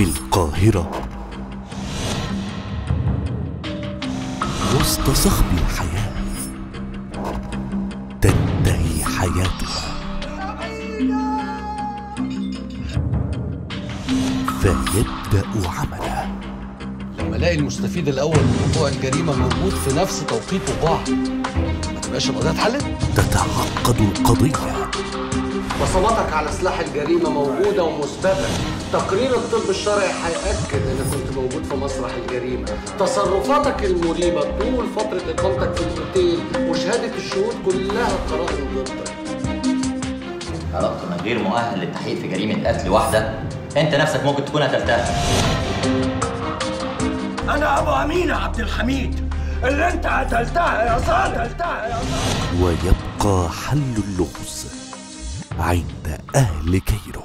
في القاهرة وسط صخب الحياة تنتهي حياتها. فيبدأ عمله لما الاقي المستفيد الأول من وقوع الجريمة موجود في نفس توقيت وقوعها ما تبقاش القضية اتحلت؟ تتعقد القضية. بصماتك على سلاح الجريمة موجودة ومثبتة. تقرير الطب الشرعي هيأكد إنك كنت موجود في مسرح الجريمة. تصرفاتك المريبة طول فترة إقامتك في الأوتيل وشهادة الشهود كلها قرائن ضدك علاقته من غير مؤهل للتحقيق في جريمة قتل واحدة؟ أنت نفسك ممكن تكون قتلتها. أنا أبو أمينة عبد الحميد. اللي أنت قتلتها يا صادق قتلتها يا صادق ويبقى حل اللغز. عند أهل كيرو.